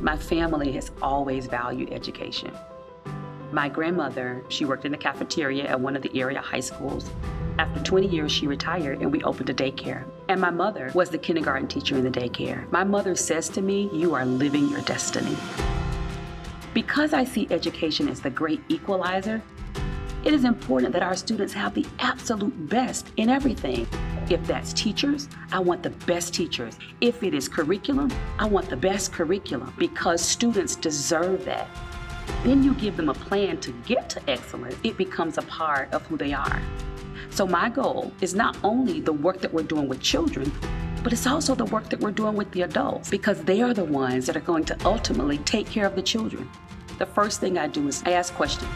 My family has always valued education. My grandmother, she worked in the cafeteria at one of the area high schools. After 20 years, she retired and we opened a daycare. And my mother was the kindergarten teacher in the daycare. My mother says to me, You are living your destiny. Because I see education as the great equalizer, it is important that our students have the absolute best in everything. If that's teachers, I want the best teachers. If it is curriculum, I want the best curriculum because students deserve that. Then you give them a plan to get to excellence, it becomes a part of who they are. So, my goal is not only the work that we're doing with children, but it's also the work that we're doing with the adults because they are the ones that are going to ultimately take care of the children the first thing I do is ask questions.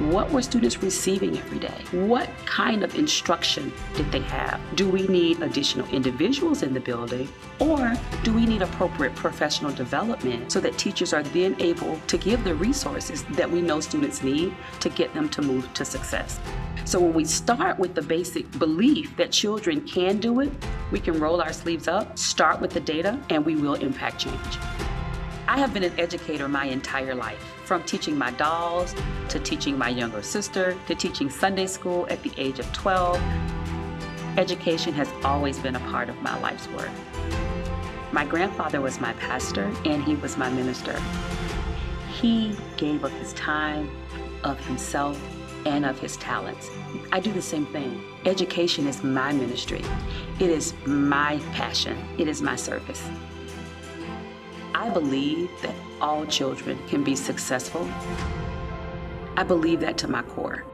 What were students receiving every day? What kind of instruction did they have? Do we need additional individuals in the building? Or do we need appropriate professional development so that teachers are then able to give the resources that we know students need to get them to move to success? So when we start with the basic belief that children can do it, we can roll our sleeves up, start with the data, and we will impact change. I have been an educator my entire life, from teaching my dolls to teaching my younger sister to teaching Sunday school at the age of 12. Education has always been a part of my life's work. My grandfather was my pastor and he was my minister. He gave of his time, of himself, and of his talents. I do the same thing. Education is my ministry. It is my passion. It is my service. I believe that all children can be successful. I believe that to my core.